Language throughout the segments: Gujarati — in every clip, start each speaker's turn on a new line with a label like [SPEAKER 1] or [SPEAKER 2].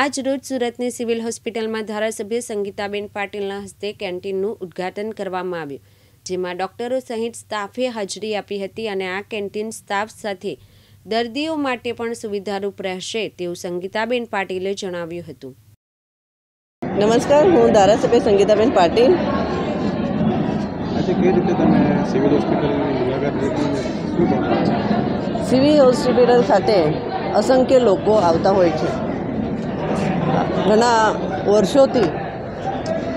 [SPEAKER 1] આજ રોજ સુરતની સિવિલ હોસ્પિટલમાં ધારાસભ્ય સંગીતાબેન પાટીલના હસ્તે કેન્ટીનનું ઉદ્ઘાટન કરવામાં આવ્યું જેમાં ડોક્ટરો સહિત સ્ટાફે હાજરી આપી હતી અને આ કેન્ટીન સ્ટાફ સાથે દર્દીઓ માટે પણ સુવિધારૂપ રહેશે તેવું સંગીતાબેન પાટીલે જણાવ્યું હતું.
[SPEAKER 2] નમસ્કાર હું ધારાસભ્ય સંગીતાબેન પાટીલ.
[SPEAKER 3] આજે કઈ રીતે તમે સિવિલ હોસ્પિટલની મુલાકાત લીધી
[SPEAKER 2] સિવિલ હોસ્પિટલ ખાતે અસંખ્ય લોકો આવતા હોય છે. ઘણા વર્ષોથી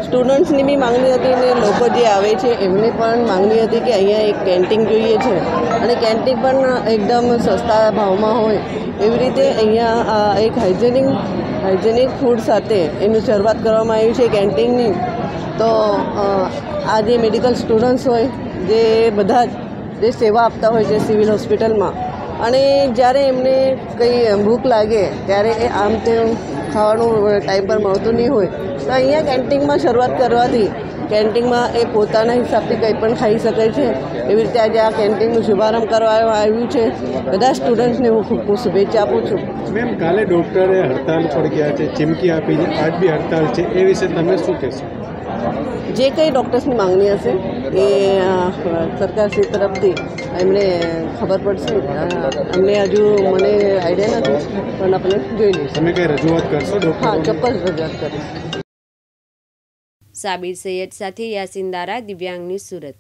[SPEAKER 2] સ્ટુડન્ટ્સની બી માંગણી હતી અને લોકો જે આવે છે એમની પણ માંગણી હતી કે અહીંયા એક કેન્ટીન જોઈએ છે. અને કેન્ટીન પણ એકદમ સસ્તા ભાવમાં હોય. એવી રીતે અહીંયા એક હાઇજેનિક હાઇજેનિક ફૂડ સાથે એની શરૂઆત કરવામાં આવી છે કેન્ટીનની. તો આ જે મેડિકલ સ્ટુડન્ટ્સ હોય, જે બધા જ, જે સેવા આપતા હોય છે સિવિલ હોસ્પિટલમાં. અને જ્યારે એમને કંઈ ભૂખ લાગે, ત્યારે એ આમ તેમ ખાવાનું ટાઈમ પર મળતું નહીં હોય. તો અહીંયા કેન્ટીનમાં શરૂઆત કરવાથી કેન્ટીનમાં એ પોતાના હિસાબથી કંઈ પણ ખાઈ શકે છે. એવી રીતે આજે આ કેન્ટીનનું શુભારંભ કરવામાં આવ્યું છે. બધા સ્ટુડન્ટ્સને હું ખૂબ ખૂબ શુભેચ્છા આપું છું.
[SPEAKER 3] મેમ, કાલે ડૉક્ટરે હડતાલ પર ગયા છે, ચીમકી આપી છે. આજ બી હડતાલ છે. એ વિશે તમે શું કહેશો?
[SPEAKER 2] જે કંઈ ડૉક્ટર્સની માંગણી હશે એ સરકારશ્રી તરફથી એમને ખબર પડશે. એમને અમને હજુ મને આઈડિયા નથી પણ આપણે જોઈ લઈશું.
[SPEAKER 3] તમે કઈ રજૂઆત કરશો
[SPEAKER 2] હા ચોક્કસ રજૂઆત કરીશ.
[SPEAKER 1] સાબિર સૈયદ સાથે યાસીન દારા દિવ્યાંગની સુરત.